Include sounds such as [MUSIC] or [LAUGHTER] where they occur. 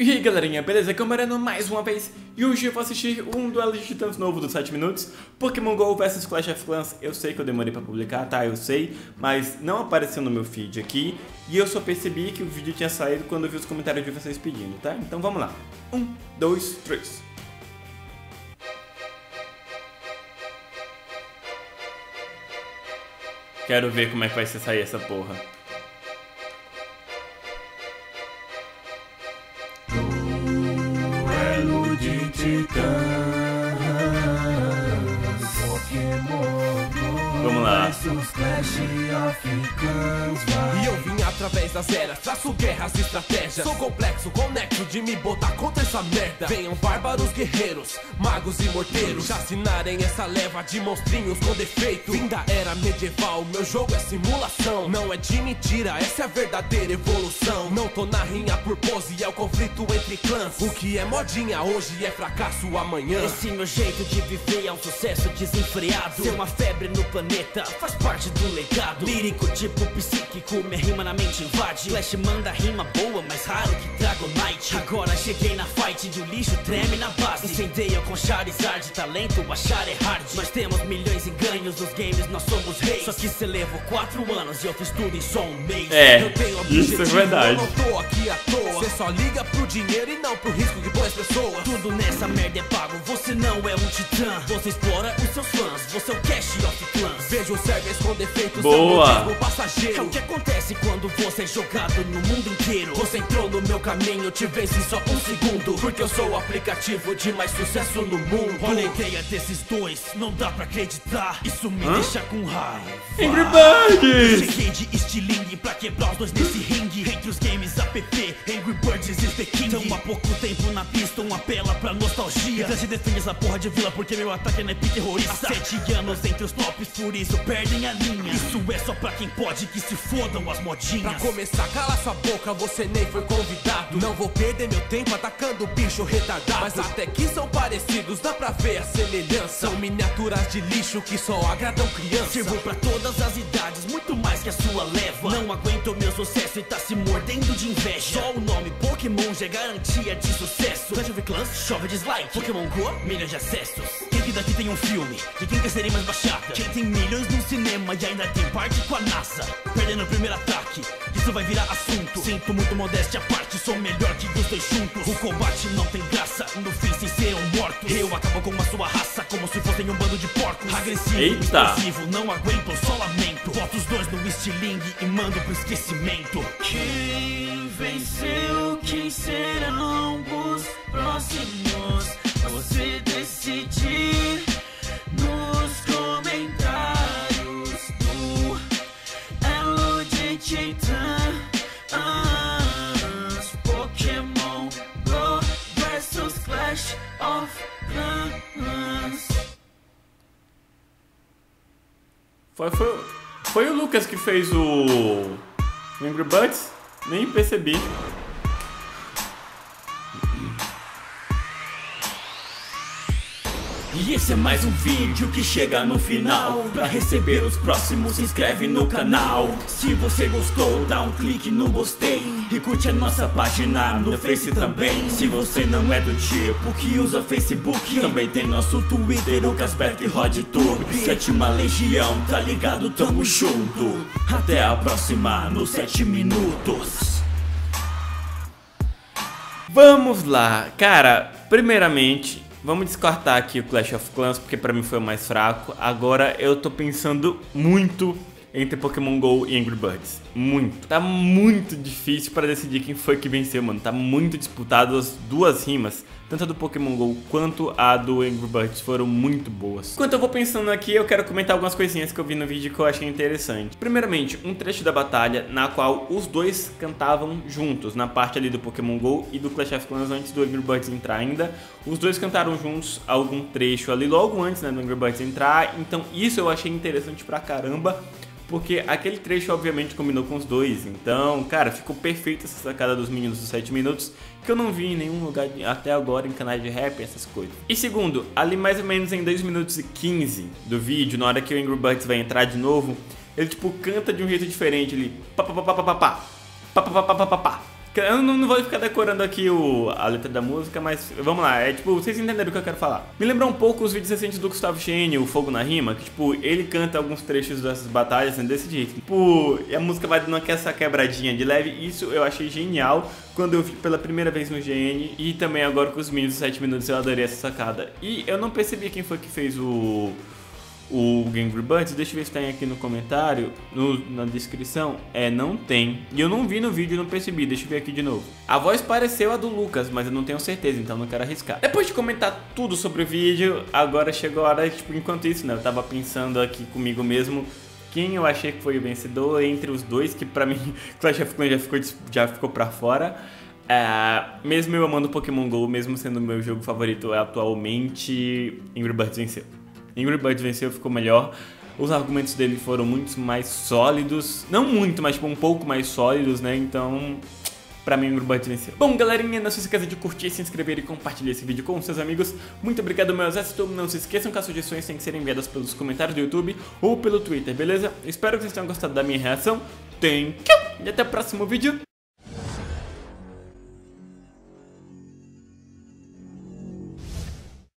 E aí galerinha, beleza? Camarano mais uma vez e hoje eu vou assistir um duelo de titãs novo dos 7 minutos Pokémon GO vs Clash of Clans Eu sei que eu demorei pra publicar, tá? Eu sei, mas não apareceu no meu feed aqui E eu só percebi que o vídeo tinha saído quando eu vi os comentários de vocês pedindo, tá? Então vamos lá Um, dois, três Quero ver como é que vai sair essa porra Vamos lá. E eu vim através das eras, traço guerras e estratégias. Sou complexo, conexo de me botar contra essa merda. Venham bárbaros guerreiros, magos e morteiros. Chacinarem essa leva de monstrinhos com defeito. Vim da era medieval, meu jogo é simulação. Não é de mentira, essa é a verdadeira evolução. Não tô na rinha por pose, é o conflito entre clãs. O que é modinha hoje é fracasso amanhã. Esse meu jeito de viver é um sucesso desenfreado. Ser uma febre no planeta faz parte do legado. Lírico tipo psíquico, minha rima na mente invade. Flash manda rima boa, mais raro que Dragonite. Agora cheguei na fight de o lixo treme na base. Incendeia com Charizard, talento achar é hard. Nós temos milhões em ganhos nos games, nós somos reis. Só que cê levou quatro anos e eu fiz tudo em só um mês. É, isso é verdade. Eu não tô aqui à toa. Cê só liga pro dinheiro e não pro risco que põe as pessoas. Tudo nessa merda é pago, você não é um titã. Você explora os Boa. Acontece quando você é jogado no mundo inteiro. Você entrou no meu caminho, te venci só um segundo. Porque eu sou o aplicativo de mais sucesso no mundo. Olha a ideia desses dois, não dá pra acreditar. Isso me deixa com raiva. Angry Birds! Cheguei de estilingue pra quebrar os dois nesse ringue. Entre os games app, Angry Birds is the king. Tão há pouco tempo na pista, um apela pra nostalgia. Então se defende essa porra de vila porque meu ataque não é terrorista. Há sete anos entre os tops, por isso perdem a linha. Isso é só pra quem pode que se fodam as modinhas. Pra começar, cala sua boca, você nem foi convidado. Não vou perder meu tempo atacando bicho retardado. Mas até que são parecidos, dá pra ver a semelhança. São miniaturas de lixo que só agradam crianças. Sirvo pra todas as idades, muito mais que a sua leva. Não aguento meu sucesso e tá se mordendo de inveja. Só o nome Pokémon já é garantia de sucesso. Clash of Clans, chove dislike. Pokémon Go, milhões de acessos. Que daqui tem um filme? De quem quer ser mais baixada? Quem tem milhões no cinema e ainda tem parte com a NASA? Perdendo o primeiro ataque, isso vai virar assunto. Sinto muito modéstia à parte, sou melhor que os dois juntos. O combate não tem graça, no fim sem ser um morto. Eu acabo com a sua raça, como se fossem um bando de porcos. Agressivo, Eita. não aguento, só lamento. Boto os dois no estilingue e mando pro esquecimento. Foi, foi, foi o Lucas que fez o Angry Birds? Nem percebi. E esse é mais um vídeo que chega no final. Pra receber os próximos, se inscreve no canal. Se você gostou, dá um clique no gostei. E curte a nossa página no Face também. Se você não é do tipo que usa Facebook Também tem nosso Twitter, o Casberto e RodTube Sétima Legião, tá ligado? Tamo junto. Até a próxima, nos 7 minutos. Vamos lá, cara, primeiramente, vamos descartar aqui o Clash of Clans, porque pra mim foi o mais fraco. Agora eu tô pensando muito entre Pokémon GO e Angry Birds. Muito. Tá muito difícil pra decidir quem foi que venceu, mano. Tá muito disputado as duas rimas. Tanto a do Pokémon GO quanto a do Angry Birds foram muito boas. Enquanto eu vou pensando aqui, eu quero comentar algumas coisinhas que eu vi no vídeo que eu achei interessante. Primeiramente, um trecho da batalha na qual os dois cantavam juntos, na parte ali do Pokémon GO e do Clash of Clans antes do Angry Birds entrar ainda. Os dois cantaram juntos algum trecho ali logo antes né, do Angry Birds entrar, então isso eu achei interessante pra caramba. Porque aquele trecho obviamente combinou com os dois. Então, cara, ficou perfeita essa sacada dos meninos dos 7 minutos. Que eu não vi em nenhum lugar até agora em canais de rap, essas coisas. E segundo, ali mais ou menos em 2 minutos e 15 do vídeo, na hora que o Angry Birds vai entrar de novo, ele tipo canta de um jeito diferente. Ele pá pá pá pá pá pá pá pá pá pá pá pá pá Eu não, vou ficar decorando aqui o, a letra da música, mas vamos lá. É tipo, vocês entenderam o que eu quero falar. Me lembrou um pouco os vídeos recentes do Gustavo Chene, o Fogo na Rima, que tipo, ele canta alguns trechos dessas batalhas assim, desse jeito. Tipo, e a música vai dando essa quebradinha de leve. Isso eu achei genial quando eu vi pela primeira vez no GN e também agora com os mínimos 7 minutos eu adorei essa sacada. E eu não percebi quem foi que fez o o Angry Birds, deixa eu ver se tem aqui no comentário, no, na descrição. É, não tem. E eu não vi no vídeo não percebi, deixa eu ver aqui de novo. A voz pareceu a do Lucas, mas eu não tenho certeza, então não quero arriscar. Depois de comentar tudo sobre o vídeo, agora chegou a hora, tipo, enquanto isso, né, eu tava pensando aqui comigo mesmo quem eu achei que foi o vencedor entre os dois, que pra [LAUGHS] mim Clash of Clans já ficou, já ficou pra fora. É, mesmo eu amando Pokémon GO, mesmo sendo meu jogo favorito atualmente, Angry Birds venceu. Angry Birds venceu, ficou melhor. Os argumentos dele foram muito mais sólidos. Não muito, mas tipo, um pouco mais sólidos, né? Então, pra mim, Angry Birds venceu. Bom, galerinha, não se esqueça de curtir, se inscrever e compartilhar esse vídeo com seus amigos. Muito obrigado, meu exército. Não se esqueçam que as sugestões têm que ser enviadas pelos comentários do YouTube ou pelo Twitter, beleza? Espero que vocês tenham gostado da minha reação. Thank you! E até o próximo vídeo.